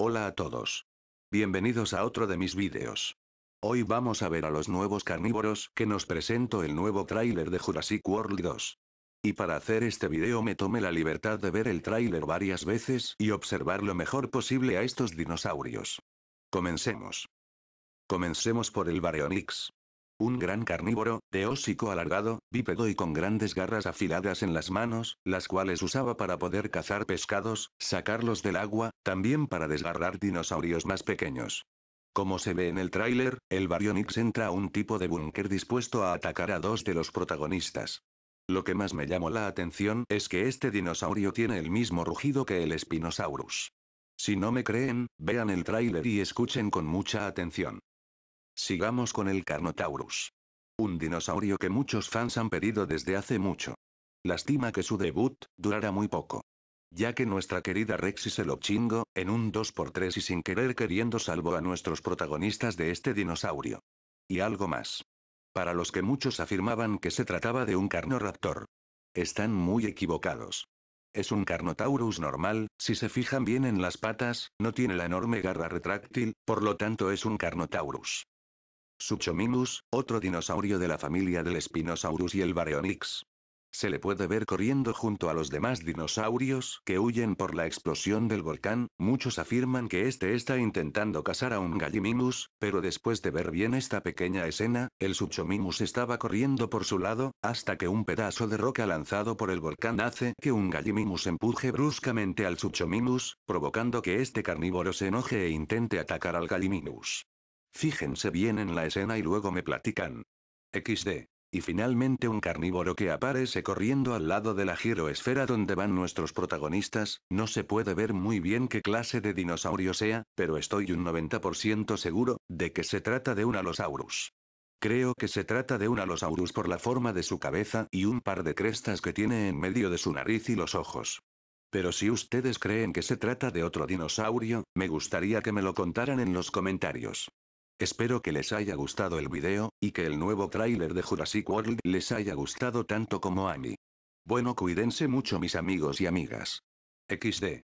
Hola a todos. Bienvenidos a otro de mis vídeos. Hoy vamos a ver a los nuevos carnívoros que nos presento el nuevo tráiler de Jurassic World 2. Y para hacer este video me tomé la libertad de ver el tráiler varias veces y observar lo mejor posible a estos dinosaurios. Comencemos. Comencemos por el Baryonyx. Un gran carnívoro, de hocico alargado, bípedo y con grandes garras afiladas en las manos, las cuales usaba para poder cazar pescados, sacarlos del agua, también para desgarrar dinosaurios más pequeños. Como se ve en el tráiler, el Baryonyx entra a un tipo de búnker dispuesto a atacar a dos de los protagonistas. Lo que más me llamó la atención es que este dinosaurio tiene el mismo rugido que el Spinosaurus. Si no me creen, vean el tráiler y escuchen con mucha atención. Sigamos con el Carnotaurus. Un dinosaurio que muchos fans han pedido desde hace mucho. Lástima que su debut, durara muy poco. Ya que nuestra querida Rexy se lo chingo, en un 2x3 y sin querer queriendo salvo a nuestros protagonistas de este dinosaurio. Y algo más. Para los que muchos afirmaban que se trataba de un Carnoraptor. Están muy equivocados. Es un Carnotaurus normal, si se fijan bien en las patas, no tiene la enorme garra retráctil, por lo tanto es un Carnotaurus. Suchomimus, otro dinosaurio de la familia del Spinosaurus y el Baryonyx. Se le puede ver corriendo junto a los demás dinosaurios que huyen por la explosión del volcán, muchos afirman que este está intentando cazar a un Gallimimus, pero después de ver bien esta pequeña escena, el Suchomimus estaba corriendo por su lado, hasta que un pedazo de roca lanzado por el volcán hace que un Gallimimus empuje bruscamente al Suchomimus, provocando que este carnívoro se enoje e intente atacar al Gallimimus. Fíjense bien en la escena y luego me platican. XD. Y finalmente un carnívoro que aparece corriendo al lado de la giroesfera donde van nuestros protagonistas, no se puede ver muy bien qué clase de dinosaurio sea, pero estoy un 90% seguro, de que se trata de un Allosaurus. Creo que se trata de un Allosaurus por la forma de su cabeza y un par de crestas que tiene en medio de su nariz y los ojos. Pero si ustedes creen que se trata de otro dinosaurio, me gustaría que me lo contaran en los comentarios. Espero que les haya gustado el video, y que el nuevo tráiler de Jurassic World les haya gustado tanto como a mí. Bueno cuídense mucho mis amigos y amigas. XD.